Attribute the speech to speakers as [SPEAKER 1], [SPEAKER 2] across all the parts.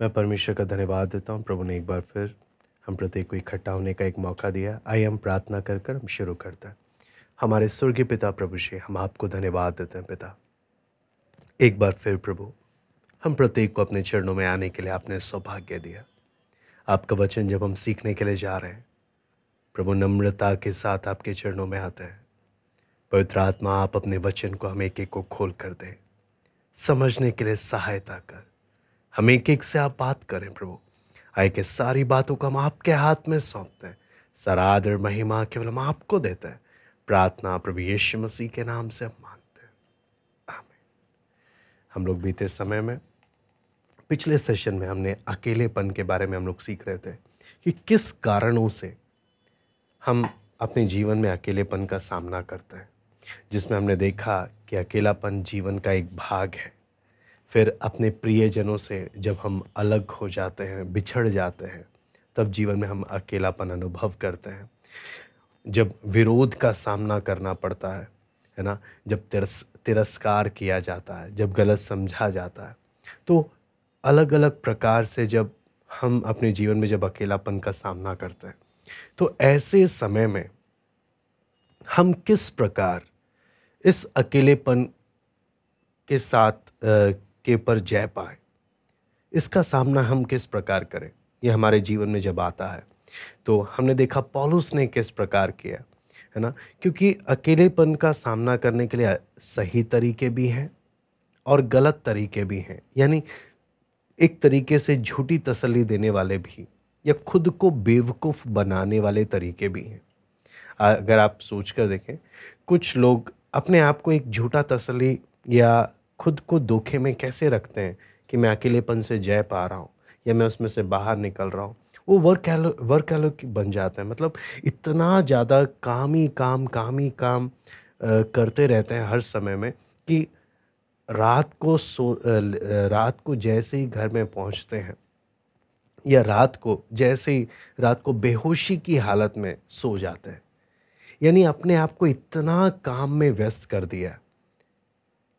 [SPEAKER 1] मैं परमेश्वर का धन्यवाद देता हूँ। प्रभु ने एक बार फिर हम प्रत्येक को इकट्ठा होने का एक मौका दिया। आइए हम प्रार्थना कर कर हम शुरू करते हैं। हमारे स्वर्गीय पिता प्रभु जी, हम आपको धन्यवाद देते हैं पिता। एक बार फिर प्रभु, हम प्रत्येक को अपने चरणों में आने के लिए आपने सौभाग्य दिया। आपका वचन जब हम सीखने के लिए जा रहे हैं, प्रभु नम्रता के साथ आपके चरणों में आते हैं। पवित्र आत्मा, आप अपने वचन को हम एक एक को खोल कर दें। समझने के लिए सहायता कर। हम एक एक से आप बात करें प्रभु। आए के सारी बातों को हम आपके हाथ में सौंपते हैं। सराद और महिमा केवल हम आपको देते हैं। प्रार्थना प्रभु यीशु मसीह के नाम से हम मांगते हैं। आमीन। हम लोग बीते समय में, पिछले सेशन में हमने अकेलेपन के बारे में हम लोग सीख रहे थे कि किस कारणों से हम अपने जीवन में अकेलेपन का सामना करते हैं। जिसमें हमने देखा कि अकेलापन जीवन का एक भाग है। फिर अपने प्रियजनों से जब हम अलग हो जाते हैं, बिछड़ जाते हैं, तब जीवन में हम अकेलापन अनुभव करते हैं। जब विरोध का सामना करना पड़ता है है ना? जब तिरस, तिरस्कार किया जाता है, जब गलत समझा जाता है तो अलग अलग प्रकार से जब हम अपने जीवन में जब अकेलापन का सामना करते हैं तो ऐसे समय में हम किस प्रकार इस अकेलेपन के साथ के पर जय पाए। इसका सामना हम किस प्रकार करें? ये हमारे जीवन में जब आता है तो हमने देखा पॉलुस ने किस प्रकार किया, है ना? क्योंकि अकेलेपन का सामना करने के लिए सही तरीके भी हैं और गलत तरीके भी हैं। यानी एक तरीके से झूठी तसल्ली देने वाले भी या खुद को बेवकूफ़ बनाने वाले तरीके भी हैं। अगर आप सोच कर देखें, कुछ लोग अपने आप को एक झूठा तसली या खुद को धोखे में कैसे रखते हैं कि मैं अकेलेपन से जय पा रहा हूँ या मैं उसमें से बाहर निकल रहा हूँ? वो वर्क एलो वर्क एलो बन जाता है। मतलब इतना ज़्यादा काम ही काम काम ही काम आ, करते रहते हैं हर समय में कि रात को सो रात को जैसे ही घर में पहुँचते हैं या रात को जैसे ही रात को बेहोशी की हालत में सो जाते हैं। यानी अपने आप को इतना काम में व्यस्त कर दिया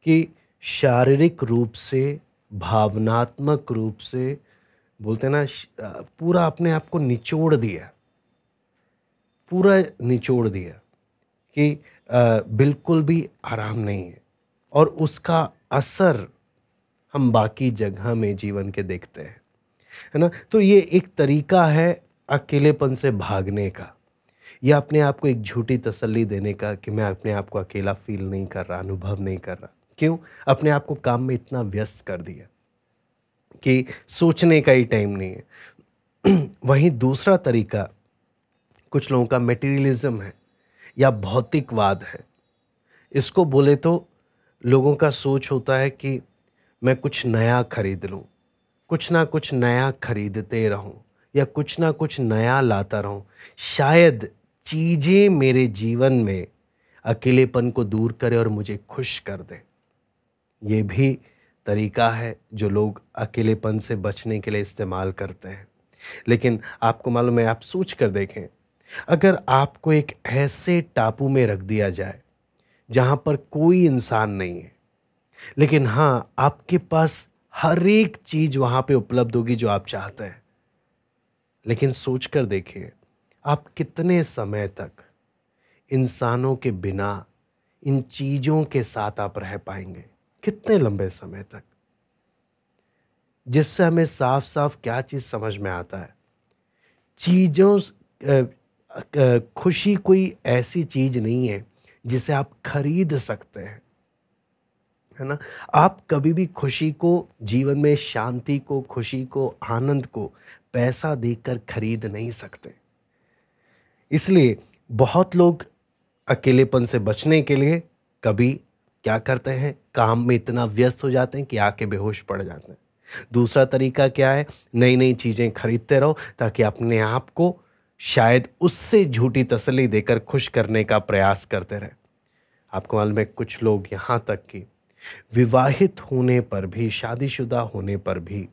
[SPEAKER 1] कि शारीरिक रूप से, भावनात्मक रूप से, बोलते हैं ना पूरा अपने आप को निचोड़ दिया। पूरा निचोड़ दिया कि बिल्कुल भी आराम नहीं है। और उसका असर हम बाकी जगह में जीवन के देखते हैं। है ना? तो ये एक तरीका है अकेलेपन से भागने का। या अपने आप को एक झूठी तसल्ली देने का कि मैं अपने आप को अकेला फील नहीं कर रहा, अनुभव नहीं कर रहा। क्यों अपने आप को काम में इतना व्यस्त कर दिया? कि सोचने का ही टाइम नहीं है। वहीं दूसरा तरीका, कुछ लोगों का मेटीरियलिज्म है या भौतिकवाद है। इसको बोले तो लोगों का सोच होता है कि मैं कुछ नया खरीद लूँ, कुछ ना कुछ नया खरीदते रहूँ या कुछ ना कुछ नया लाता रहूँ। शायद चीज़ें मेरे जीवन में अकेलेपन को दूर करे और मुझे खुश कर दे। ये भी तरीका है जो लोग अकेलेपन से बचने के लिए इस्तेमाल करते हैं। लेकिन आपको मालूम है, आप सोच कर देखें, अगर आपको एक ऐसे टापू में रख दिया जाए जहाँ पर कोई इंसान नहीं है, लेकिन हाँ आपके पास हर एक चीज़ वहाँ पे उपलब्ध होगी जो आप चाहते हैं। लेकिन सोच कर देखिए, आप कितने समय तक इंसानों के बिना इन चीज़ों के साथ आप रह पाएँगे? कितने लंबे समय तक? जिससे हमें साफ़ साफ़ क्या चीज़ समझ में आता है। चीज़ों खुशी कोई ऐसी चीज़ नहीं है, जिसे आप खरीद सकते हैं। है ना? आप कभी भी खुशी को, जीवन में शांति को, खुशी को, आनंद को पैसा देकर खरीद नहीं सकते। इसलिए बहुत लोग अकेलेपन से बचने के लिए कभी क्या करते हैं? काम में इतना व्यस्त हो जाते हैं कि आके बेहोश पड़ जाते हैं। दूसरा तरीका क्या है? नई नई चीज़ें खरीदते रहो ताकि अपने आप को शायद उससे झूठी तसली देकर खुश करने का प्रयास करते रहे। आपको मालूम है, कुछ लोग यहाँ तक कि विवाहित होने पर भी, शादीशुदा होने पर भी,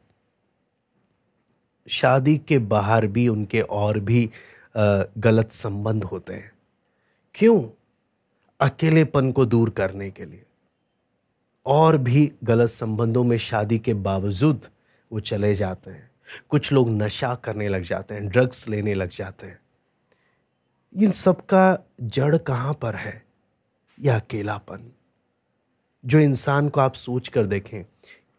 [SPEAKER 1] शादी के बाहर भी उनके और भी गलत संबंध होते हैं। क्यों? अकेलेपन को दूर करने के लिए। और भी गलत संबंधों में शादी के बावजूद वो चले जाते हैं। कुछ लोग नशा करने लग जाते हैं ड्रग्स लेने लग जाते हैं। इन सब का जड़ कहाँ पर है? यह अकेलापन। जो इंसान को आप सोच कर देखें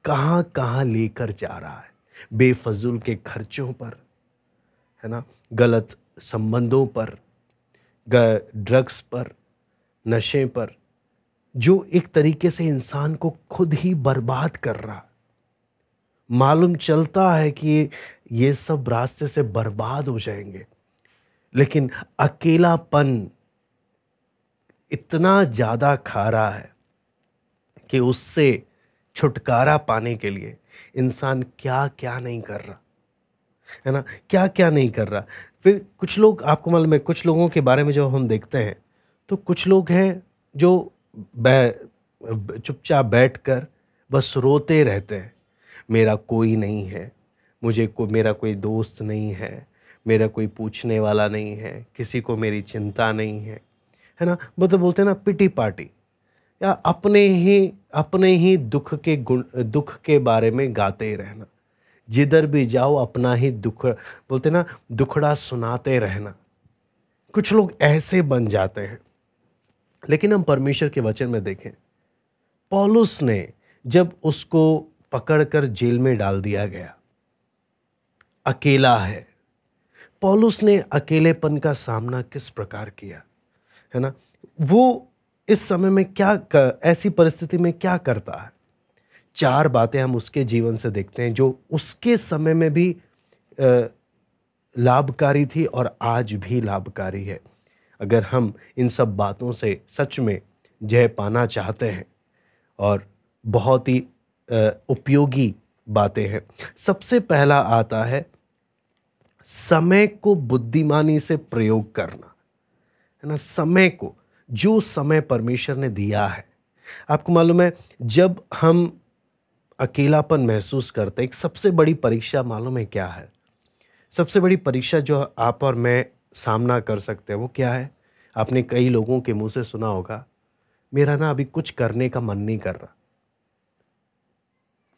[SPEAKER 1] कहाँ कहाँ लेकर जा रहा है? बेफजूल के खर्चों पर, है ना? गलत संबंधों पर ड्रग्स पर नशे पर, जो एक तरीके से इंसान को खुद ही बर्बाद कर रहा। मालूम चलता है कि ये सब रास्ते से बर्बाद हो जाएँगे। लेकिन अकेलापन इतना ज़्यादा खा रहा है कि उससे छुटकारा पाने के लिए इंसान क्या क्या नहीं कर रहा, है ना? क्या क्या नहीं कर रहा। फिर कुछ लोग, आपको मालूम है, कुछ लोगों के बारे में जब हम देखते हैं तो कुछ लोग हैं जो बै, चुपचाप बैठ कर बस रोते रहते हैं। मेरा कोई नहीं है, मुझे को, मेरा कोई दोस्त नहीं है, मेरा कोई पूछने वाला नहीं है, किसी को मेरी चिंता नहीं है है ना? मतलब बोलते हैं ना, पिटी पार्टी या अपने ही अपने ही दुख के गुण, दुख के बारे में गाते रहना। जिधर भी जाओ, अपना ही दुख, बोलते ना, दुखड़ा सुनाते रहना। कुछ लोग ऐसे बन जाते हैं। लेकिन हम परमेश्वर के वचन में देखें पॉलुस ने जब उसको पकड़कर जेल में डाल दिया गया अकेला है पॉलुस ने अकेलेपन का सामना किस प्रकार किया है ना? वो इस समय में क्या कर, ऐसी परिस्थिति में क्या करता है? चार बातें हम उसके जीवन से देखते हैं जो उसके समय में भी लाभकारी थी और आज भी लाभकारी है। अगर हम इन सब बातों से सच में जय पाना चाहते हैं और बहुत ही उपयोगी बातें हैं। सबसे पहला आता है समय को बुद्धिमानी से प्रयोग करना, है ना? समय को, जो समय परमेश्वर ने दिया है। आपको मालूम है, जब हम अकेलापन महसूस करते एक सबसे बड़ी परीक्षा मालूम है क्या है? सबसे बड़ी परीक्षा जो आप और मैं सामना कर सकते हैं। वो क्या है? आपने कई लोगों के मुँह से सुना होगा, मेरा ना अभी कुछ करने का मन नहीं कर रहा।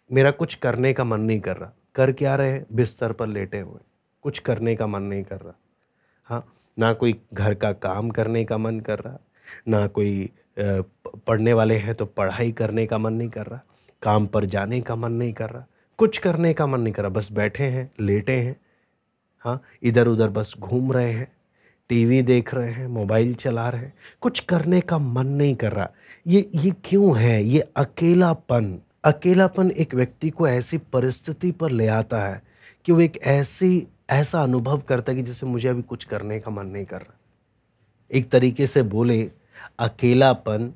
[SPEAKER 1] मेरा कुछ करने का मन नहीं कर रहा। कर क्या रहे हैं? बिस्तर पर लेटे हुए। कुछ करने का मन नहीं कर रहा। हाँ ना कोई घर का काम करने का मन कर रहा। ना कोई पढ़ने वाले हैं तो पढ़ाई करने का मन नहीं कर रहा। काम पर जाने का मन नहीं कर रहा। कुछ करने का मन नहीं कर रहा। बस बैठे हैं, लेटे हैं। हाँ इधर उधर बस घूम रहे हैं, टीवी देख रहे हैं, मोबाइल चला रहे हैं। कुछ करने का मन नहीं कर रहा। ये ये क्यों है? ये अकेलापन अकेलापन एक व्यक्ति को ऐसी परिस्थिति पर ले आता है कि वो एक ऐसी, ऐसा अनुभव करता है कि जैसे मुझे अभी कुछ करने का मन नहीं कर रहा। एक तरीके से बोले, अकेलापन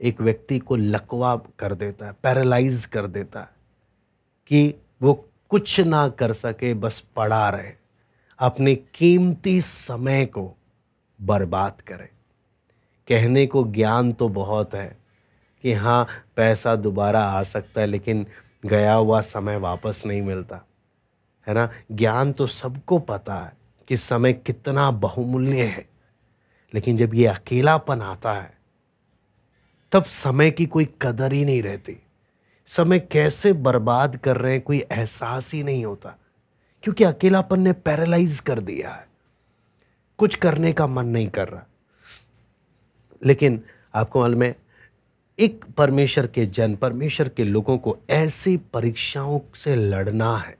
[SPEAKER 1] एक व्यक्ति को लकवा कर देता है, पैरालाइज कर देता है कि वो कुछ ना कर सके, बस पड़ा रहे। अपने कीमती समय को बर्बाद करें। कहने को ज्ञान तो बहुत है कि हाँ पैसा दोबारा आ सकता है, लेकिन गया हुआ समय वापस नहीं मिलता। है ना? ज्ञान तो सबको पता है कि समय कितना बहुमूल्य है। लेकिन जब ये अकेलापन आता है, तब समय की कोई कदर ही नहीं रहती। समय कैसे बर्बाद कर रहे हैं, कोई एहसास ही नहीं होता। क्योंकि अकेलापन ने पैरालाइज कर दिया है। कुछ करने का मन नहीं कर रहा। लेकिन आपको मालूम है, एक परमेश्वर के जन, परमेश्वर के लोगों को ऐसी परीक्षाओं से लड़ना है।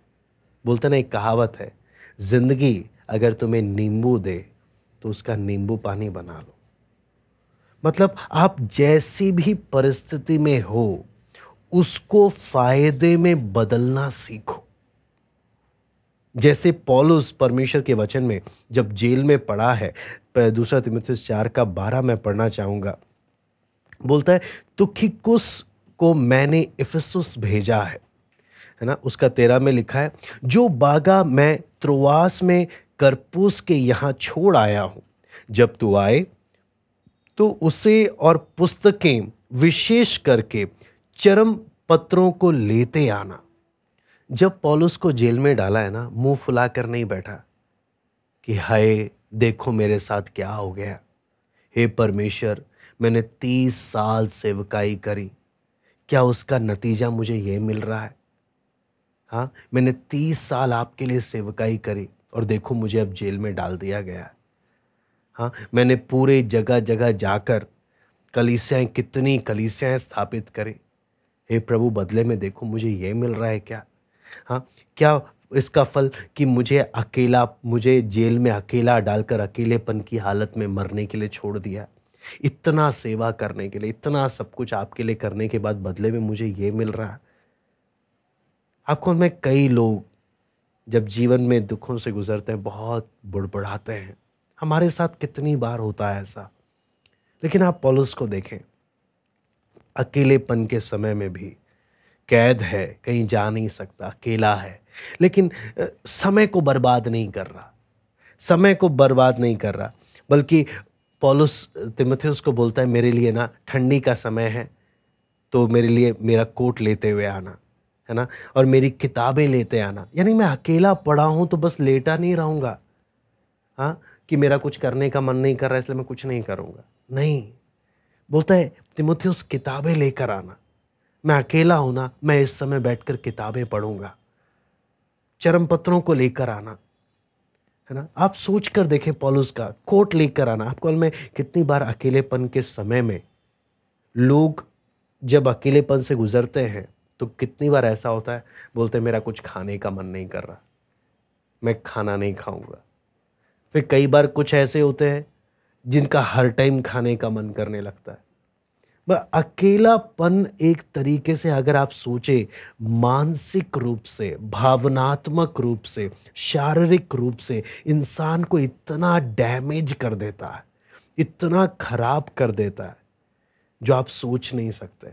[SPEAKER 1] बोलते ना, एक कहावत है, ज़िंदगी अगर तुम्हें नींबू दे तो उसका नींबू पानी बना लो। मतलब आप जैसी भी परिस्थिति में हो, उसको फ़ायदे में बदलना सीखो। जैसे पॉलुस परमेश्वर के वचन में, जब जेल में पड़ा है दूसरा तिमुथिस चार का बारह मैं पढ़ना चाहूँगा। बोलता है तुखिकुस को मैंने इफिसुस भेजा है। है ना? उसका तेरह में लिखा है, जो बागा मैं त्रुवास में करपूस के यहाँ छोड़ आया हूँ। जब तू आए तो उसे और पुस्तकें विशेष करके चरम पत्रों को लेते आना। जब पॉलुस को जेल में डाला है ना, मुँह फुला कर नहीं बैठा कि हाय, देखो मेरे साथ क्या हो गया। हे परमेश्वर, मैंने तीस साल सेवकाई करी। क्या उसका नतीजा मुझे ये मिल रहा है? हाँ मैंने तीस साल आपके लिए सेवकाई करी और देखो मुझे अब जेल में डाल दिया गया हाँ। मैंने पूरे जगह जगह जाकर कलीसियाएँ, कितनी कलीसियाएँ स्थापित करी। हे प्रभु, बदले में देखो मुझे ये मिल रहा है क्या? हाँ क्या इसका फल कि मुझे अकेला, मुझे जेल में अकेला डालकर अकेलेपन की हालत में मरने के लिए छोड़ दिया इतना सेवा करने के लिए, इतना सब कुछ आपके लिए करने के बाद बदले में मुझे ये मिल रहा है। आपको मैं कई लोग जब जीवन में दुखों से गुजरते हैं, बहुत बुड़बुड़ाते हैं। हमारे साथ कितनी बार होता है ऐसा? लेकिन आप पॉलिस को देखें। अकेलेपन के समय में भी कैद है, कहीं जा नहीं सकता, अकेला है। लेकिन समय को बर्बाद नहीं कर रहा। समय को बर्बाद नहीं कर रहा। बल्कि पॉलुस तिमथियस को बोलता है, मेरे लिए ना ठंडी का समय है तो मेरे लिए मेरा कोट लेते हुए आना, है ना? और मेरी किताबें लेते आना। यानी मैं अकेला पढ़ा हूँ तो बस लेटा नहीं रहूँगा। हाँ? कि मेरा कुछ करने का मन नहीं कर रहा, इसलिए मैं कुछ नहीं करूँगा। नहीं। बोलता है तिमोथियस किताबें लेकर आना। मैं अकेला हूँ ना, मैं इस समय बैठकर किताबें पढ़ूँगा। चरम पत्रों को लेकर आना, है ना? आप सोच कर देखें पॉलुस का, कोट लेकर आना। आपको मैं कितनी बार अकेलेपन के समय में लोग जब अकेलेपन से गुजरते हैं तो कितनी बार ऐसा होता है, बोलते मेरा कुछ खाने का मन नहीं कर रहा, मैं खाना नहीं खाऊँगा। फिर कई बार कुछ ऐसे होते हैं जिनका हर टाइम खाने का मन करने लगता है। अकेलापन एक तरीके से अगर आप सोचे, मानसिक रूप से, भावनात्मक रूप से, शारीरिक रूप से इंसान को इतना डैमेज कर देता है, इतना खराब कर देता है, जो आप सोच नहीं सकते।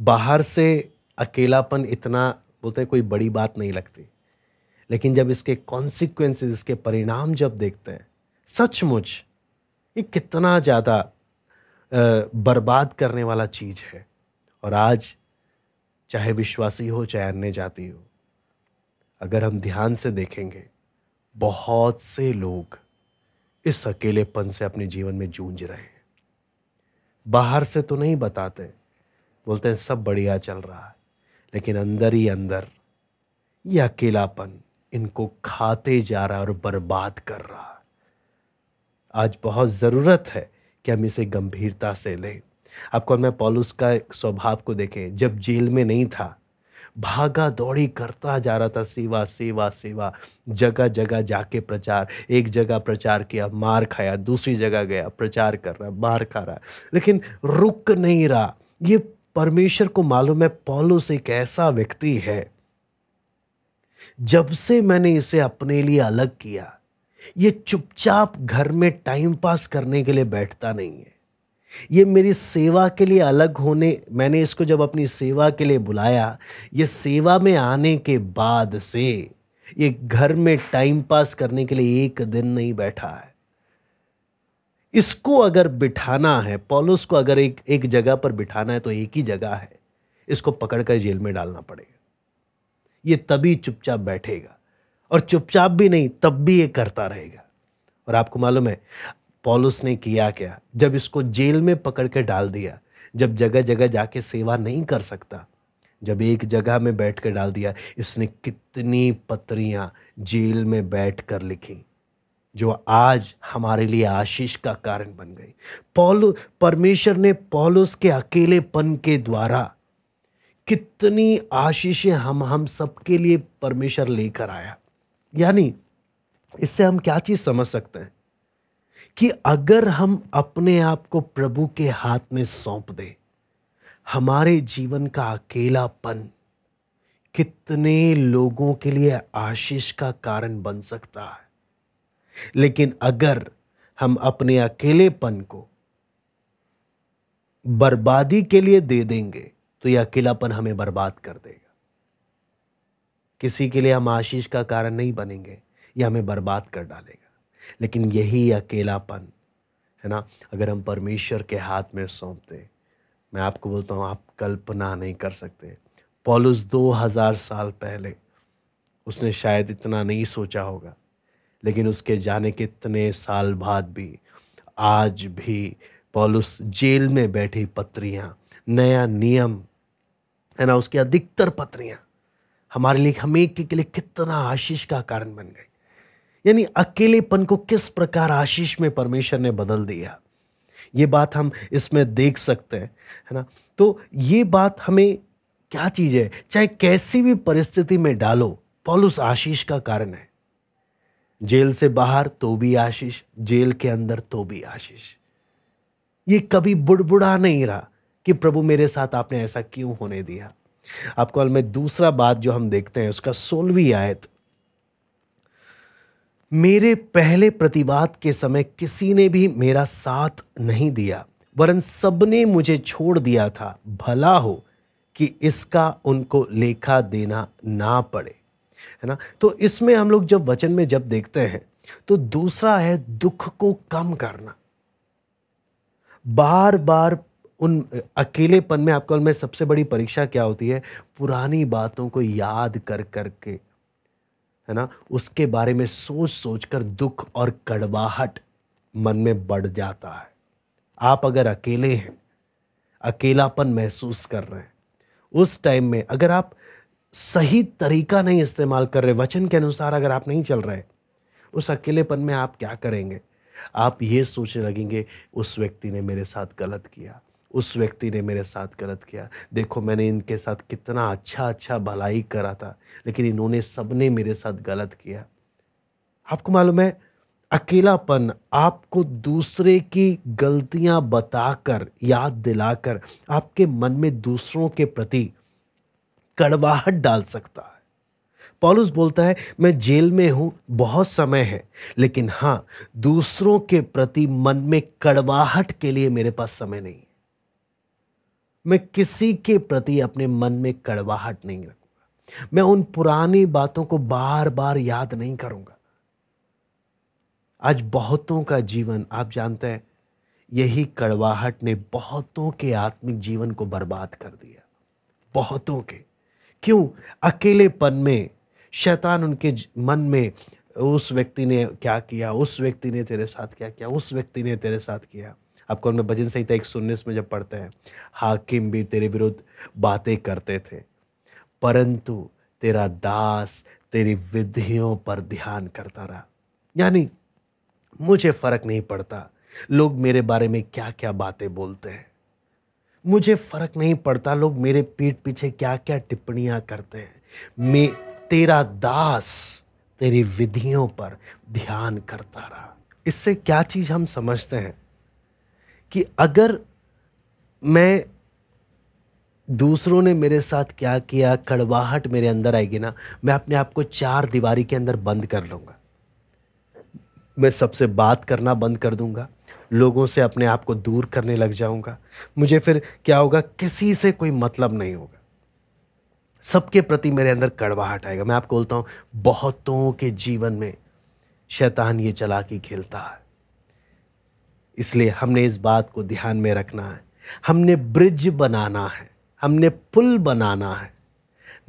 [SPEAKER 1] बाहर से अकेलापन इतना, बोलते हैं, कोई बड़ी बात नहीं लगती। लेकिन जब इसके कॉन्सिक्वेंसेस इसके परिणाम जब देखते हैं, सचमुच, ये कितना ज़्यादा बर्बाद करने वाला चीज़ है। और आज चाहे विश्वासी हो, चाहे अन्य जाति हो, अगर हम ध्यान से देखेंगे, बहुत से लोग इस अकेलेपन से अपने जीवन में जूझ रहे हैं। बाहर से तो नहीं बताते, बोलते हैं, सब बढ़िया चल रहा है। लेकिन अंदर ही अंदर ये अकेलापन इनको खाते जा रहा है और बर्बाद कर रहा है। आज बहुत ज़रूरत है कि हम इसे गंभीरता से लें। आपको मैं पॉलुस का स्वभाव को देखें, जब जेल में नहीं था, भागा दौड़ी करता जा रहा था, सेवा सेवा सेवा, जगह जगह जाके प्रचार, एक जगह प्रचार किया, मार खाया, दूसरी जगह गया, प्रचार कर रहा, मार खा रहा। लेकिन रुक नहीं रहा। ये परमेश्वर को मालूम है, पॉलुस एक ऐसा व्यक्ति है, जब से मैंने इसे अपने लिए अलग किया ये चुपचाप घर में टाइम पास करने के लिए बैठता नहीं है। ये मेरी सेवा के लिए अलग होने, मैंने इसको जब अपनी सेवा के लिए बुलाया, ये सेवा में आने के बाद से ये घर में टाइम पास करने के लिए एक दिन नहीं बैठा है। इसको अगर बिठाना है, पॉलुस को अगर एक एक जगह पर बिठाना है तो एक ही जगह है। इसको पकड़कर जेल में डालना पड़ेगा। ये तभी चुपचाप बैठेगा। और चुपचाप भी नहीं, तब भी ये करता रहेगा। और आपको मालूम है, पॉलुस ने किया क्या? जब इसको जेल में पकड़ के डाल दिया, जब जगह जगह जाके सेवा नहीं कर सकता, जब एक जगह में बैठ कर डाल दिया, इसने कितनी पत्रियाँ जेल में बैठ कर लिखी, जो आज हमारे लिए आशीष का कारण बन गई। पौलु, परमेश्वर ने पौलुस के अकेलेपन के द्वारा कितनी आशीषें हम हम सबके लिए परमेश्वर लेकर आया। यानी इससे हम क्या चीज़ समझ सकते हैं? कि अगर हम अपने आप को प्रभु के हाथ में सौंप दें, हमारे जीवन का अकेलापन कितने लोगों के लिए आशीष का कारण बन सकता है? लेकिन अगर हम अपने अकेलेपन को बर्बादी के लिए दे देंगे तो यह अकेलापन हमें बर्बाद कर देगा। किसी के लिए हम आशीष का कारण नहीं बनेंगे यह हमें बर्बाद कर डालेगा। लेकिन यही अकेलापन, है ना? अगर हम परमेश्वर के हाथ में सौंपते, मैं आपको बोलता हूँ, आप कल्पना नहीं कर सकते। पॉलुस दो हज़ार साल पहले, उसने शायद इतना नहीं सोचा होगा, लेकिन उसके जाने के इतने साल बाद भी, आज भी पॉलुस जेल में बैठी पत्रियाँ, नया नियम, है ना? उसकी अधिकतर पत्नियाँ हमारे लिए हमें के लिए कितना आशीष का कारण बन गई यानी अकेलेपन को किस प्रकार आशीष में परमेश्वर ने बदल दिया? ये बात हम इसमें देख सकते हैं, है ना? तो ये बात हमें क्या चीज़ है? चाहे कैसी भी परिस्थिति में डालो, पॉलुस आशीष का कारण है। जेल से बाहर तो भी आशीष, जेल के अंदर तो भी आशीष। ये कभी बुड़बुड़ा नहीं रहा कि प्रभु मेरे साथ आपने ऐसा क्यों होने दिया? आपको में दूसरा बात जो हम देखते हैं, उसका सोलहवीं आयत। मेरे पहले प्रतिवाद के समय किसी ने भी मेरा साथ नहीं दिया, वरन सबने मुझे छोड़ दिया था। भला हो कि इसका उनको लेखा देना ना पड़े, है ना? तो इसमें हम लोग जब वचन में जब देखते हैं तो दूसरा है दुख को कम करना। बार बार उन अकेलेपन में आपको में सबसे बड़ी परीक्षा क्या होती है? पुरानी बातों को याद कर कर के, है ना? उसके बारे में सोच सोच कर दुख और कड़वाहट मन में बढ़ जाता है। आप अगर अकेले हैं, अकेलापन महसूस कर रहे हैं, उस टाइम में अगर आप सही तरीका नहीं इस्तेमाल कर रहे, वचन के अनुसार अगर आप नहीं चल रहे, उस अकेलेपन में आप क्या करेंगे? आप ये सोचने लगेंगे, उस व्यक्ति ने मेरे साथ गलत किया। उस व्यक्ति ने मेरे साथ गलत किया। देखो, मैंने इनके साथ कितना अच्छा अच्छा भलाई करा था, लेकिन इन्होंने सबने मेरे साथ गलत किया। आपको मालूम है, अकेलापन आपको दूसरे की गलतियाँ बताकर, याद दिलाकर आपके मन में दूसरों के प्रति कड़वाहट डाल सकता है। पॉलुस बोलता है, मैं जेल में हूँ, बहुत समय है, लेकिन हाँ, दूसरों के प्रति मन में कड़वाहट के लिए मेरे पास समय नहीं है। मैं किसी के प्रति अपने मन में कड़वाहट नहीं रखूँगा। मैं उन पुरानी बातों को बार बार याद नहीं करूँगा। आज बहुतों का जीवन, आप जानते हैं, यही कड़वाहट ने बहुतों के आत्मिक जीवन को बर्बाद कर दिया। बहुतों के। क्यों? अकेलेपन में, शैतान उनके मन में, उस व्यक्ति ने क्या किया, उस व्यक्ति ने तेरे साथ क्या किया, उस व्यक्ति ने तेरे साथ किया। आपको उनमें भजन संहिता एक सुन्नीस में जब पढ़ते हैं, हाकिम भी तेरे विरुद्ध बातें करते थे, परंतु तेरा दास तेरी विधियों पर ध्यान करता रहा। यानी मुझे फ़र्क नहीं पड़ता लोग मेरे बारे में क्या क्या बातें बोलते हैं। मुझे फ़र्क नहीं पड़ता लोग मेरे पीठ पीछे क्या क्या टिप्पणियाँ करते हैं। मैं, तेरा दास तेरी विधियों पर ध्यान करता रहा। इससे क्या चीज़ हम समझते हैं? कि अगर मैं दूसरों ने मेरे साथ क्या किया, कड़वाहट मेरे अंदर आएगी ना, मैं अपने आप को चार दीवारी के अंदर बंद कर लूँगा। मैं सबसे बात करना बंद कर दूँगा, लोगों से अपने आप को दूर करने लग जाऊँगा। मुझे फिर क्या होगा, किसी से कोई मतलब नहीं होगा। सबके प्रति मेरे अंदर कड़वाहट आएगा। मैं आपको बोलता हूँ, बहुतों के जीवन में शैतान ये चला के खेलता है। इसलिए हमने इस बात को ध्यान में रखना है। हमने ब्रिज बनाना है, हमने पुल बनाना है,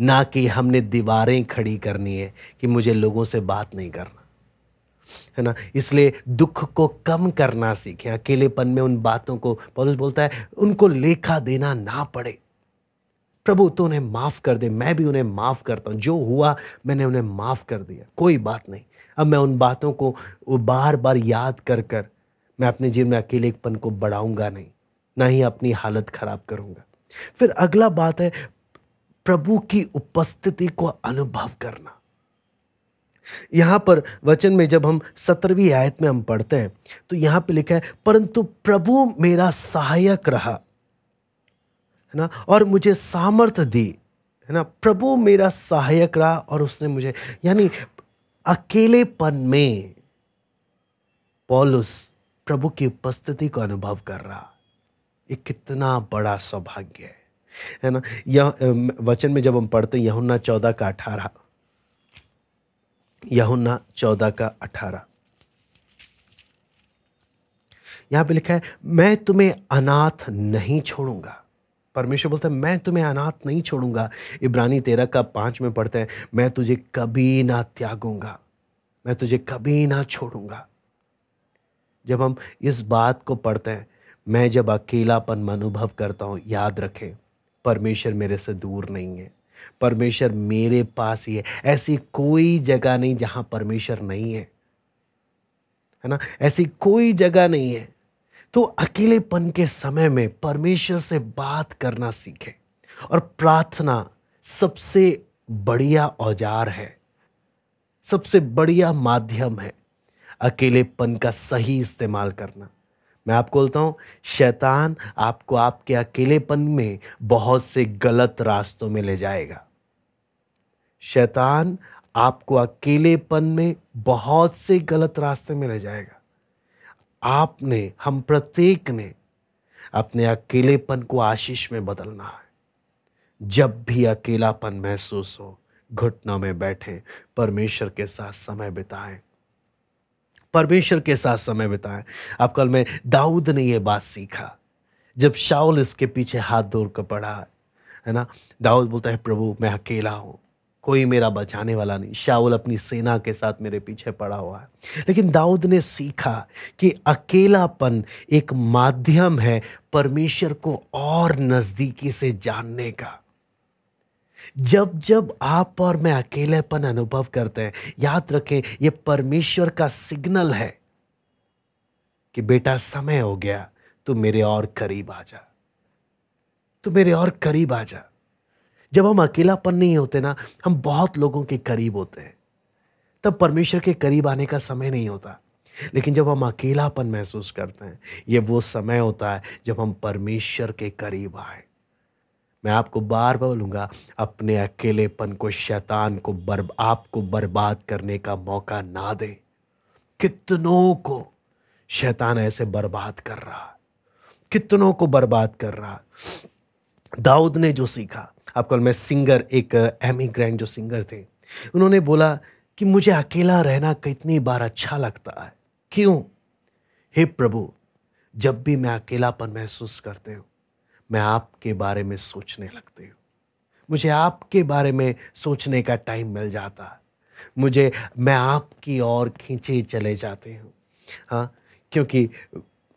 [SPEAKER 1] ना कि हमने दीवारें खड़ी करनी है कि मुझे लोगों से बात नहीं करना। है ना? इसलिए दुख को कम करना सीखें, अकेलेपन में उन बातों को, पौलुस बोलता है, उनको लेखा देना ना पड़े। प्रभु तो उन्हें माफ़ कर दे, मैं भी उन्हें माफ़ करता हूँ। जो हुआ, मैंने उन्हें माफ़ कर दिया, कोई बात नहीं। अब मैं उन बातों को बार बार याद कर कर मैं अपने जीवन में अकेलेपन को बढ़ाऊँगा नहीं, ना ही अपनी हालत खराब करूँगा। फिर अगला बात है, प्रभु की उपस्थिति को अनुभव करना। यहाँ पर वचन में जब हम सत्रहवीं आयत में हम पढ़ते हैं तो यहाँ पे लिखा है, परंतु प्रभु मेरा सहायक रहा, है ना, और मुझे सामर्थ्य दी, है ना, प्रभु मेरा सहायक रहा और उसने मुझे, यानी अकेलेपन में, पॉलुस प्रभु की उपस्थिति को अनुभव कर रहा। ये कितना बड़ा सौभाग्य है। है ना? यह वचन में जब हम पढ़ते हैं, यहुन्ना चौदह का अठारह। यहुन्ना चौदह का अठारह। यहाँ पे लिखा है, मैं तुम्हें अनाथ नहीं छोड़ूँगा। परमेश्वर बोलता है, मैं तुम्हें अनाथ नहीं छोड़ूँगा। इब्रानी तेरह का पाँच में पढ़ते हैं, मैं तुझे कभी ना त्यागूँगा। मैं तुझे कभी ना छोड़ूँगा। जब हम इस बात को पढ़ते हैं, मैं जब अकेलापन अनुभव करता हूँ, याद रखें, परमेश्वर मेरे से दूर नहीं है। परमेश्वर मेरे पास ही है। ऐसी कोई जगह नहीं जहाँ परमेश्वर नहीं है। है ना? ऐसी कोई जगह नहीं है। तो अकेलेपन के समय में परमेश्वर से बात करना सीखें और प्रार्थना सबसे बढ़िया औज़ार है। सबसे बढ़िया माध्यम है। अकेलेपन का सही इस्तेमाल करना। मैं आपको बोलता हूँ, शैतान आपको आपके अकेलेपन में बहुत से गलत रास्तों में ले जाएगा। शैतान आपको अकेलेपन में बहुत से गलत रास्ते में ले जाएगा। आपने, हम प्रत्येक ने अपने अकेलेपन को आशीष में बदलना है। जब भी अकेलापन महसूस हो, घुटनों में बैठे, परमेश्वर के साथ समय बिताएँ परमेश्वर के साथ समय बिताएँ। अब कल में दाऊद ने यह बात सीखा, जब शाउल इसके पीछे हाथ दौड़ कर पड़ा, है ना? दाऊद बोलता है, प्रभु, मैं अकेला हूँ, कोई मेरा बचाने वाला नहीं। शाउल अपनी सेना के साथ मेरे पीछे पड़ा हुआ है। लेकिन दाऊद ने सीखा कि अकेलापन एक माध्यम है परमेश्वर को और नज़दीकी से जानने का। जब जब आप और मैं अकेलेपन अनुभव करते हैं, याद रखें यह परमेश्वर का सिग्नल है कि बेटा समय हो गया तो मेरे और करीब आ जा। तू मेरे और करीब आ जा। जब हम अकेलापन नहीं होते ना, हम बहुत लोगों के करीब होते हैं। तब परमेश्वर के करीब आने का समय नहीं होता। लेकिन जब हम अकेलापन महसूस करते हैं, ये वो समय होता है जब हम परमेश्वर के करीब आए। मैं आपको बार बार बोलूँगा, अपने अकेलेपन को, शैतान को बर्ब, आपको बर्बाद करने का मौका ना दे। कितनों को शैतान ऐसे बर्बाद कर रहा कितनों को बर्बाद कर रहा दाऊद ने जो सीखा, आपको मैं सिंगर, एक एमी ग्रैंड जो सिंगर थे, उन्होंने बोला कि मुझे अकेला रहना कितनी बार अच्छा लगता है। क्यों? हे प्रभु, जब भी मैं अकेलापन महसूस करते हूँ मैं आपके बारे में सोचने लगती हूँ। मुझे आपके बारे में सोचने का टाइम मिल जाता। है मुझे, मैं आपकी ओर खींचे चले जाते हूँ। हाँ क्योंकि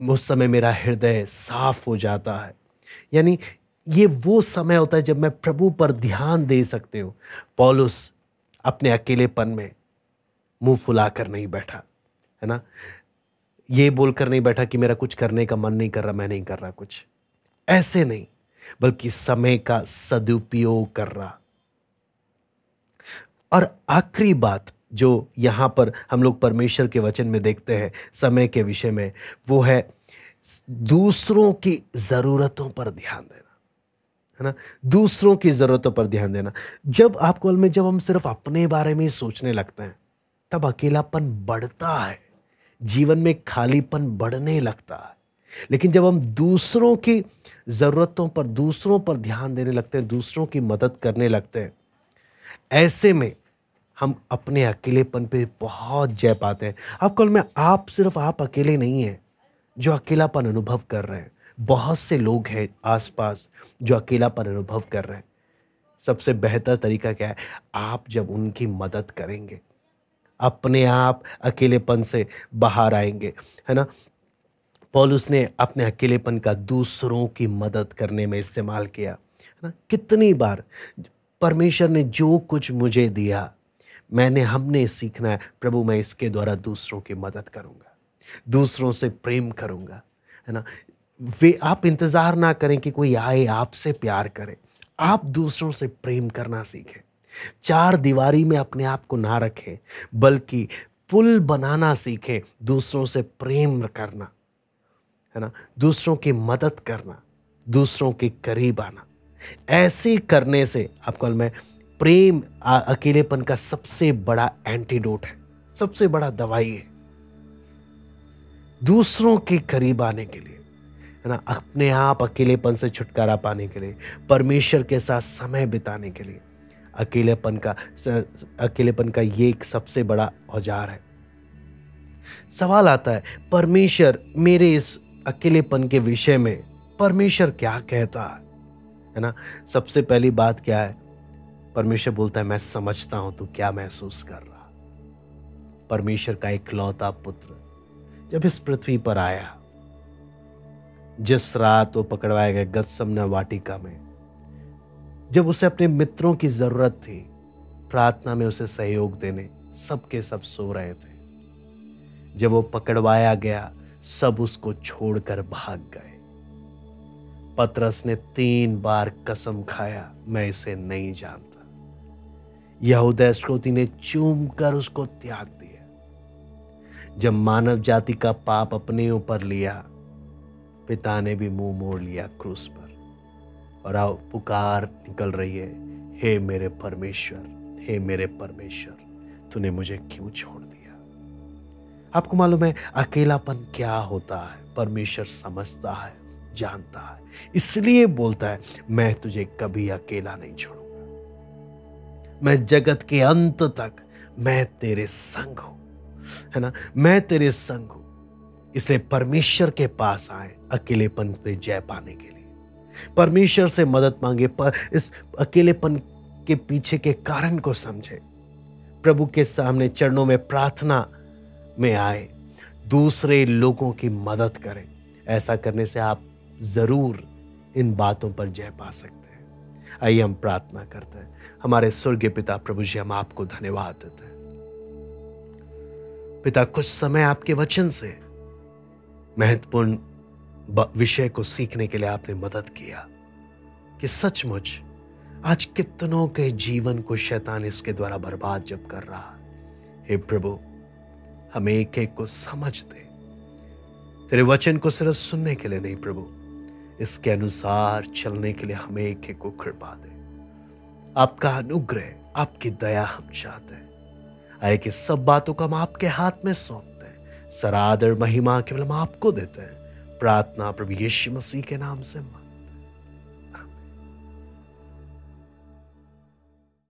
[SPEAKER 1] उस समय मेरा हृदय साफ़ हो जाता है। यानी ये वो समय होता है जब मैं प्रभु पर ध्यान दे सकते हूँ। पॉलुस अपने अकेलेपन में मुँह फुलाकर नहीं बैठा, है ना? ये बोलकर नहीं बैठा कि मेरा कुछ करने का मन नहीं कर रहा, मैं नहीं कर रहा कुछ। ऐसे नहीं, बल्कि समय का सदुपयोग कर रहा। और आखिरी बात जो यहाँ पर हम लोग परमेश्वर के वचन में देखते हैं, समय के विषय में, वो है दूसरों की ज़रूरतों पर ध्यान देना, है ना? दूसरों की ज़रूरतों पर ध्यान देना। जब आपको में, जब हम सिर्फ़ अपने बारे में ही सोचने लगते हैं, तब अकेलापन बढ़ता है, जीवन में खालीपन बढ़ने लगता है। लेकिन जब हम दूसरों की ज़रूरतों पर, दूसरों पर ध्यान देने लगते हैं, दूसरों की मदद करने लगते हैं। ऐसे में हम अपने अकेलेपन पे बहुत जय पाते हैं। अब कल में, आप सिर्फ़ आप अकेले नहीं हैं, जो अकेलापन अनुभव कर रहे हैं। बहुत से लोग हैं आसपास जो अकेलापन अनुभव कर रहे हैं। सबसे बेहतर तरीका क्या है? आप जब उनकी मदद करेंगे, अपने आप अकेलेपन से बाहर आएँगे, है ना? पॉलुस ने अपने अकेलेपन का दूसरों की मदद करने में इस्तेमाल किया, है ना? कितनी बार? परमेश्वर ने जो कुछ मुझे दिया, मैंने हमने सीखना है। प्रभु, मैं इसके द्वारा दूसरों की मदद करूँगा, दूसरों से प्रेम करूँगा, है ना? वे, आप इंतज़ार ना करें कि कोई आए, आपसे प्यार करे। आप दूसरों से प्रेम करना सीखें। चार दीवारी में अपने आप को ना रखें, बल्कि पुल बनाना सीखें, दूसरों से प्रेम करना। है ना दूसरों की मदद करना दूसरों के करीब आना। ऐसे करने से आपको मैं प्रेम आ, अकेलेपन का सबसे बड़ा एंटीडोट है सबसे बड़ा दवाई है। दूसरों के करीब आने के लिए है ना अपने आप अकेलेपन से छुटकारा पाने के लिए परमेश्वर के साथ समय बिताने के लिए अकेलेपन का अकेलेपन का ये एक सबसे बड़ा औज़ार है। सवाल आता है परमेश्वर मेरे इस अकेलेपन के विषय में परमेश्वर क्या कहता है? है ना? सबसे पहली बात क्या है? परमेश्वर बोलता है, मैं समझता हूँ तू क्या महसूस कर रहा परमेश्वर का एक लौता पुत्र जब इस पृथ्वी पर आया, जिस रात वो पकड़वाया गया गत्समना वाटिका में, जब उसे अपने मित्रों की ज़रूरत थी, प्रार्थना में उसे सहयोग देने, सबके सब सो रहे थे। जब वो पकड़वाया गया सब उसको छोड़कर भाग गए। पतरस ने तीन बार कसम खाया, मैं इसे नहीं जानता। यहूदा स्रोती ने चूम कर उसको त्याग दिया। जब मानव जाति का पाप अपने ऊपर लिया, पिता ने भी मुँह मोड़ लिया क्रूस पर। और आओ, पुकार निकल रही है। हे मेरे परमेश्वर, हे मेरे परमेश्वर, तूने मुझे क्यों छोड़ दिया? आपको मालूम है, अकेलापन क्या होता है? परमेश्वर समझता है, जानता है। इसलिए बोलता है, मैं तुझे कभी अकेला नहीं छोड़ूँगा। मैं जगत के अंत तक मैं तेरे संग हूँ। है ना? मैं तेरे संग हूँ। इसलिए परमेश्वर के पास आए अकेलेपन पे जय पाने के लिए। परमेश्वर से मदद मांगे, पर इस अकेलेपन के पीछे के कारण को समझे। प्रभु के सामने चरणों में प्रार्थना में आए, दूसरे लोगों की मदद करें। ऐसा करने से आप ज़रूर इन बातों पर जय पा सकते हैं। आइए हम प्रार्थना करते हैं। हमारे स्वर्गीय पिता प्रभु जी, हम आपको धन्यवाद देते हैं। पिता, कुछ समय आपके वचन से महत्वपूर्ण विषय को सीखने के लिए आपने मदद किया कि सचमुच आज कितनों के जीवन को शैतान इसके द्वारा बर्बाद जब कर रहा हे प्रभु हमें एक एक को समझ दे। तेरे वचन को सिर्फ़ सुनने के लिए नहीं, प्रभु। इसके अनुसार चलने के लिए हमें एक एक को कृपा दे। आपका अनुग्रह, आपकी दया हम चाहते हैं। आए कि सब बातों को हम आपके हाथ में सौंपते हैं। सरादर महिमा केवल हम आपको देते हैं। प्रार्थना प्रभु यीशु मसीह के नाम से